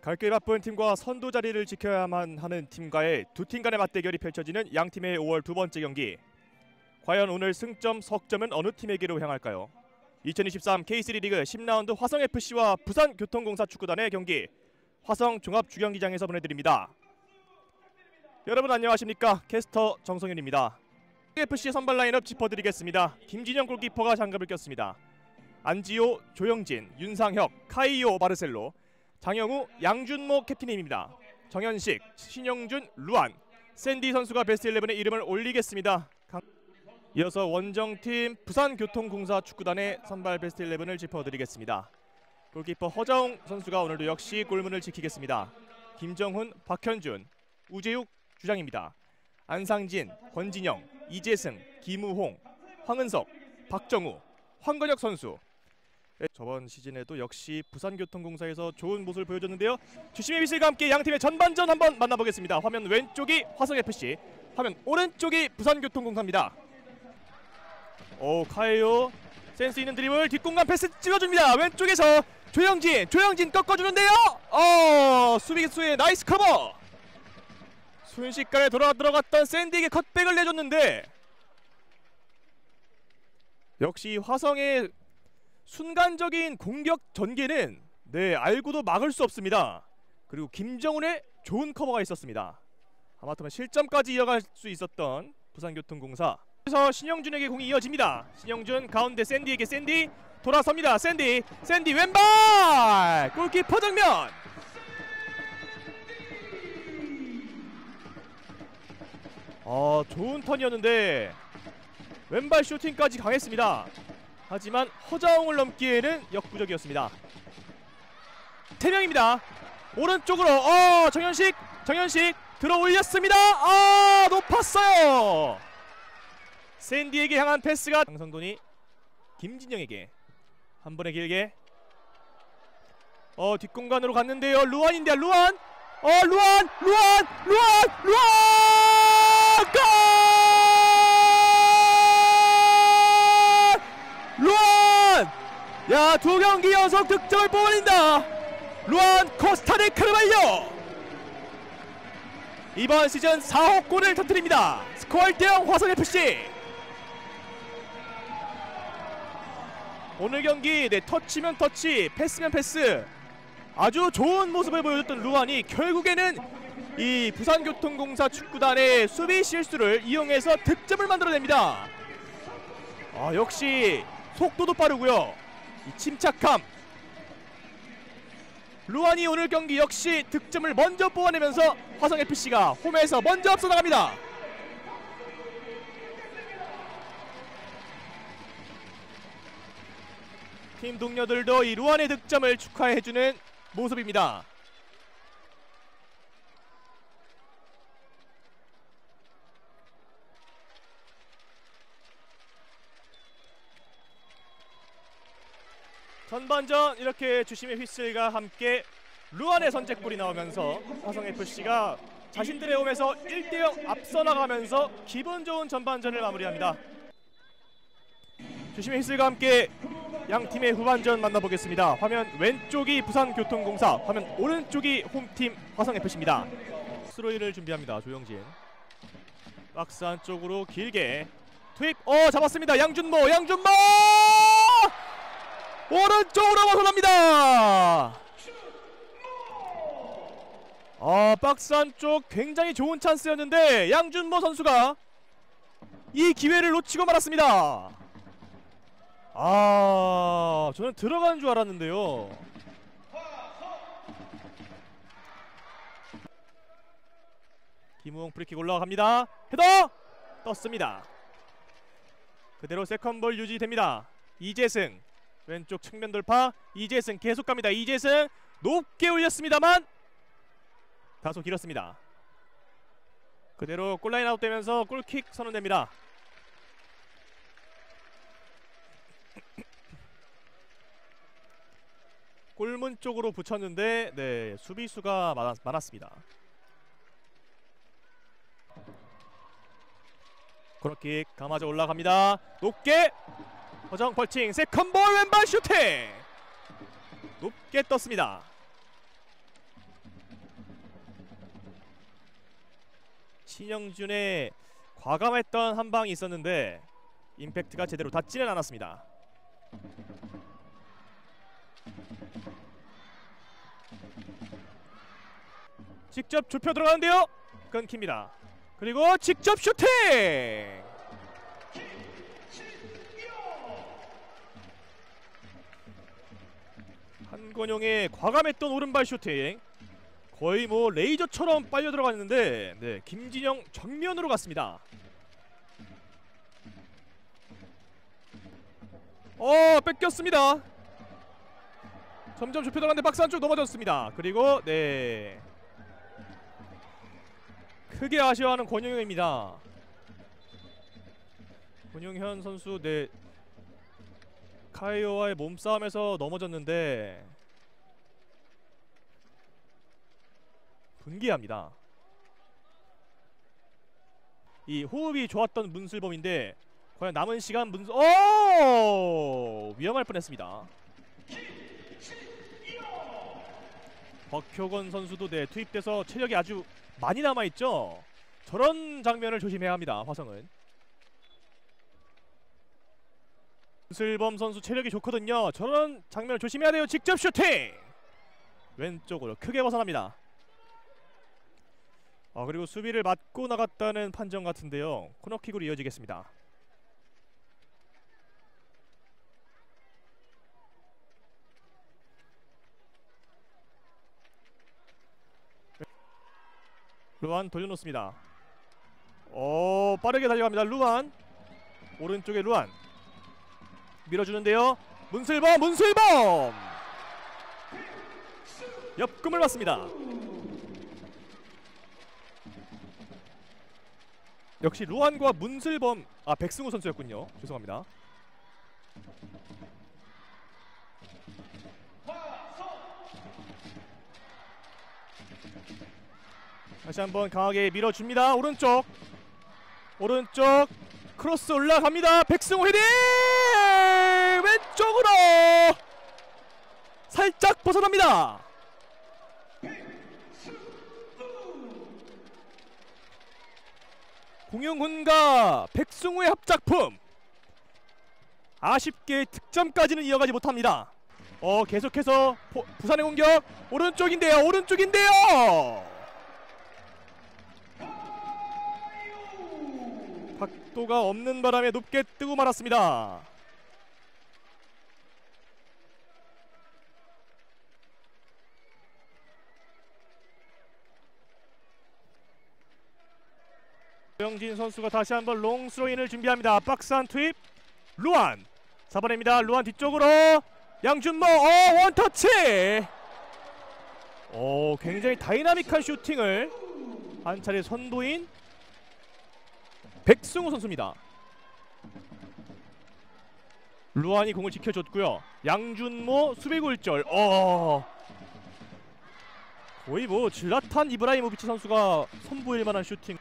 갈길 바쁜 팀과 선두 자리를 지켜야만 하는 팀과의 두 팀 간의 맞대결이 펼쳐지는 양 팀의 5월 두 번째 경기. 과연 오늘 승점 석점은 어느 팀에게로 향할까요? 2023 K3 리그 10라운드 화성 FC와 부산 교통공사 축구단의 경기 화성 종합 주경기장에서 보내드립니다. 여러분 안녕하십니까? 캐스터 정성현입니다. FC 선발 라인업 짚어드리겠습니다. 김진영 골키퍼가 장갑을 꼈습니다. 안지호, 조영진, 윤상혁, 카이오 바르셀로, 장영우, 양준모 캡틴입니다. 정현식, 신영준, 루안, 샌디 선수가 베스트 11의 이름을 올리겠습니다. 강... 이어서 원정팀 부산교통공사 축구단의 선발 베스트 11을 짚어드리겠습니다. 골키퍼 허자웅 선수가 오늘도 역시 골문을 지키겠습니다. 김정훈, 박현준, 우재욱 주장입니다. 안상진, 권진영, 이재승, 김우홍, 황은석, 박정우, 황건혁 선수 저번 시즌에도 역시 부산교통공사에서 좋은 모습을 보여줬는데요. 주심의 휘슬과 함께 양 팀의 전반전 한번 만나보겠습니다. 화면 왼쪽이 화성FC, 화면 오른쪽이 부산교통공사입니다. 오 카에요 센스 있는 드리블 뒷공간 패스 찍어줍니다. 왼쪽에서 조영진, 조영진 꺾어주는데요. 어 수비수의 nice 커버. 순식간에 돌아 들어갔던 샌디에게 컷백을 내줬는데 역시 화성의 순간적인 공격 전개는 네 알고도 막을 수 없습니다. 그리고 김정훈의 좋은 커버가 있었습니다. 하마터면 실점까지 이어갈 수 있었던 부산교통공사. 그래서 신영준에게 공이 이어집니다. 신영준 가운데 샌디에게 샌디 돌아섭니다. 샌디 샌디 왼발 골키퍼 정면. 어 좋은 턴이었는데 왼발 슈팅까지 강했습니다. 하지만 허자웅을 넘기에는 역부족이었습니다. 태명입니다. 오른쪽으로 어 정현식 정현식 들어 올렸습니다. 아 높았어요. 샌디에게 향한 패스가 강성돈이 김진영에게 한 번에 길게 어 뒷공간으로 갔는데요. 루안인데 루안 어 루안 루안 루안 루안 골! 야, 두 경기 연속 득점을 뽑아낸다. 루안 코스타데 카르발요. 이번 시즌 4호 골을 터뜨립니다. 스코어 1대0 화성 FC. 오늘 경기 네, 터치면 터치, 패스면 패스. 아주 좋은 모습을 보여줬던 루안이 결국에는 이 부산교통공사 축구단의 수비 실수를 이용해서 득점을 만들어냅니다. 아, 역시 속도도 빠르고요. 이 침착함. 루안이 오늘 경기 역시 득점을 먼저 뽑아내면서 화성 FC가 홈에서 먼저 앞서 나갑니다. 팀 동료들도 이 루안의 득점을 축하해주는 모습입니다. 전반전 이렇게 주심의 휘슬과 함께 루안의 선제골이 나오면서 화성FC가 자신들의 홈에서 1대0 앞서 나가면서 기분 좋은 전반전을 마무리합니다. 주심의 휘슬과 함께 양 팀의 후반전 만나보겠습니다. 화면 왼쪽이 부산교통공사, 화면 오른쪽이 홈팀 화성FC입니다. 스로이를 준비합니다. 조영진. 박스 안쪽으로 길게 투입. 어 잡았습니다. 양준모, 양준모! 오른쪽으로 벗어납니다. 아 박스 안쪽 굉장히 좋은 찬스였는데 양준모 선수가 이 기회를 놓치고 말았습니다. 아 저는 들어가는 줄 알았는데요. 김우홍 프리킥 올라갑니다. 헤더 떴습니다. 그대로 세컨볼 유지됩니다. 이재승 왼쪽 측면 돌파 이재승 계속 갑니다. 이재승 높게 올렸습니다만 다소 길었습니다. 그대로 골라인 아웃되면서 골킥 선언됩니다. 골문 쪽으로 붙였는데 네 수비수가 많았, 많았습니다. 코너킥 감아져 올라갑니다. 높게 허정 벌칭 세컨볼 왼발 슈팅. 높게 떴습니다. 신영준의 과감했던 한 방이 있었는데 임팩트가 제대로 닿지는 않았습니다. 직접 좁혀 들어가는데요. 끊깁니다. 그리고 직접 슈팅! 한건용의 과감했던 오른발 슈팅 거의 뭐 레이저처럼 빨려 들어갔는데 네, 김진영 정면으로 갔습니다. 어 뺏겼습니다. 점점 좁혀 들어갔는데 박스 안쪽 넘어졌습니다. 그리고 네 크게 아쉬워하는 권용현입니다. 권용현 선수 네 카이오와의 몸싸움에서 넘어졌는데 분개합니다. 이 호흡이 좋았던 문슬범인데 과연 남은 시간 문슬 오 위험할 뻔했습니다. 박효건 선수도 네 투입돼서 체력이 아주 많이 남아 있죠. 저런 장면을 조심해야 합니다. 화성은. 슬범 선수 체력이 좋거든요. 저런 장면을 조심해야 돼요. 직접 슈팅. 왼쪽으로 크게 벗어납니다. 아 그리고 수비를 맞고 나갔다는 판정 같은데요. 코너킥으로 이어지겠습니다. 루안 돌려놓습니다. 오 빠르게 달려갑니다. 루안 오른쪽에 루안 밀어주는데요. 문슬범 문슬범 옆금을 맞습니다. 역시 루안과 문슬범 아 백승호 선수였군요. 죄송합니다. 다시 한번 강하게 밀어줍니다. 오른쪽 오른쪽 크로스 올라갑니다. 백승호 헤딩 왼쪽으로 살짝 벗어납니다. 공영훈과 백승호의 합작품 아쉽게 득점까지는 이어가지 못합니다. 어 계속해서 포, 부산의 공격 오른쪽인데요. 오른쪽인데요. 각도가 없는 바람에 높게 뜨고 말았습니다. 조영진 선수가 다시 한번 롱스로인을 준비합니다. 박스 한 투입 루안 잡아냅니다. 루안 뒤쪽으로 양준모 어 원터치 오 굉장히 다이나믹한 슈팅을 한 차례 선보인 백승호 선수입니다. 루안이 공을 지켜줬고요. 양준모 수비 굴절. 어. 거의 뭐 즐라탄 이브라이모비치 선수가 선보일 만한 슈팅.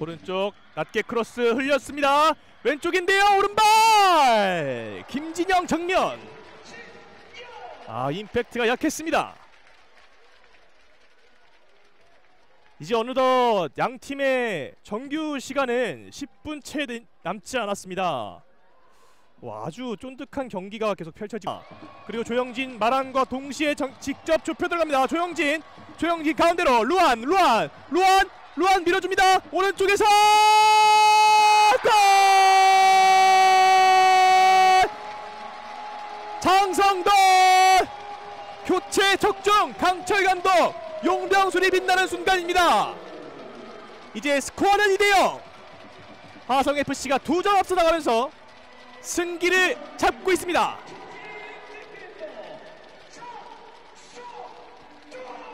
오른쪽 낮게 크로스 흘렸습니다. 왼쪽인데요. 오른발. 김진영 정면. 아, 임팩트가 약했습니다. 이제 어느덧 양 팀의 정규 시간은 10분 채 남지 않았습니다. 와, 아주 쫀득한 경기가 계속 펼쳐집니다. 그리고 조영진 마란과 동시에 정, 직접 좁혀 들어갑니다. 조영진, 조영진 가운데로 루안, 루안, 루안, 루안 밀어줍니다. 오른쪽에서 골! 장성돈 교체 적중 강철 감독 용병술이 빛나는 순간입니다. 이제 스코어는 2대0 화성FC가 두 점 앞서 나가면서 승기를 잡고 있습니다.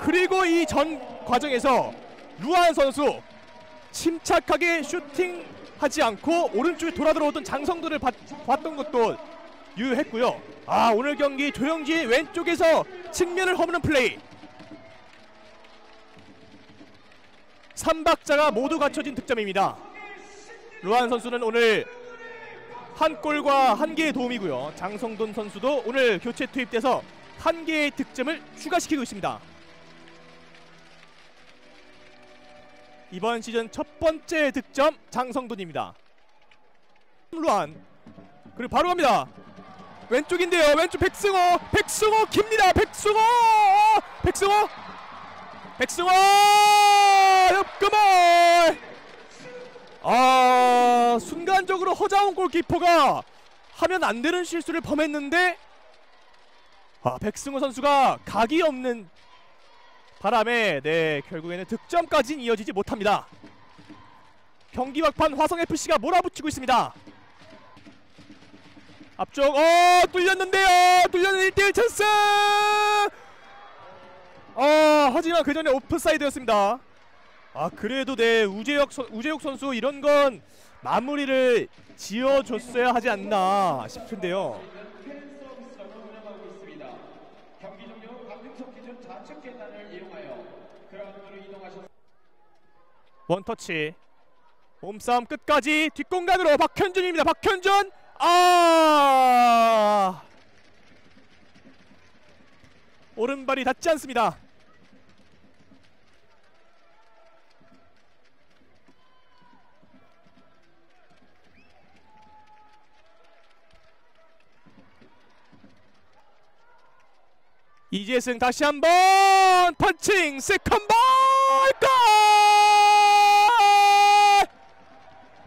그리고 이 전 과정에서 루안 선수 침착하게 슈팅하지 않고 오른쪽에 돌아 들어오던 장성도를 봤, 봤던 것도 유효했고요. 아 오늘 경기 조영진 왼쪽에서 측면을 허무는 플레이 3박자가 모두 갖춰진 득점입니다. 루안 선수는 오늘 한 골과 한 개의 도움이고요. 장성돈 선수도 오늘 교체 투입돼서 한 개의 득점을 추가시키고 있습니다. 이번 시즌 첫 번째 득점 장성돈입니다. 루안 그리고 바로 갑니다. 왼쪽인데요. 왼쪽 백승호, 백승호 깁니다. 백승호, 백승호, 백승호 옆그물. 아 순간적으로 허자원 골키퍼가 하면 안 되는 실수를 범했는데 아 백승호 선수가 각이 없는 바람에 네 결국에는 득점까지는 이어지지 못합니다. 경기 막판 화성 FC가 몰아붙이고 있습니다. 앞쪽 어 뚫렸는데요. 뚫렸는 1대1 찬스. 어 하지만 그 전에 오프사이드였습니다. 아 그래도 네 우재혁 선, 우재혁 선수 이런 건 마무리를 지어줬어야 하지 않나 싶은데요. 경기 강등석 기준 좌측 계단을 이용하여 그라운드로 이동하셔서 원터치. 몸싸움 끝까지 뒷공간으로 박현준입니다. 박현준! 아! 오른발이 닿지 않습니다 이재승 다시 한번 펀칭 세컨볼 골!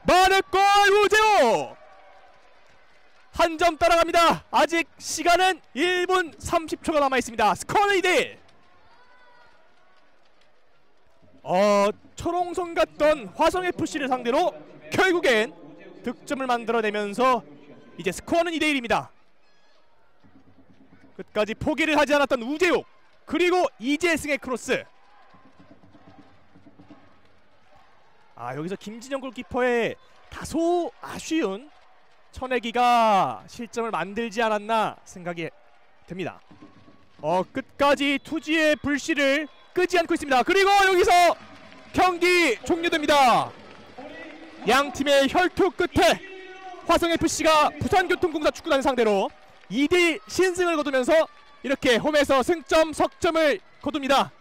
만회골 우재호 한 점 따라갑니다. 아직 시간은 1분 30초가 남아 있습니다. 스코어는 2대1. 어, 초롱성 같던 화성 FC를 상대로 결국엔 득점을 만들어내면서 이제 스코어는 2대 1입니다. 끝까지 포기를 하지 않았던 우재욱 그리고 이재승의 크로스. 아 여기서 김진영 골키퍼의 다소 아쉬운 천내기가 실점을 만들지 않았나 생각이 듭니다. 어 끝까지 투지의 불씨를 끄지 않고 있습니다. 그리고 여기서 경기 종료됩니다. 양 팀의 혈투 끝에 화성 FC가 부산교통공사 축구단 상대로 2대 신승을 거두면서 이렇게 홈에서 승점 석점을 거둡니다.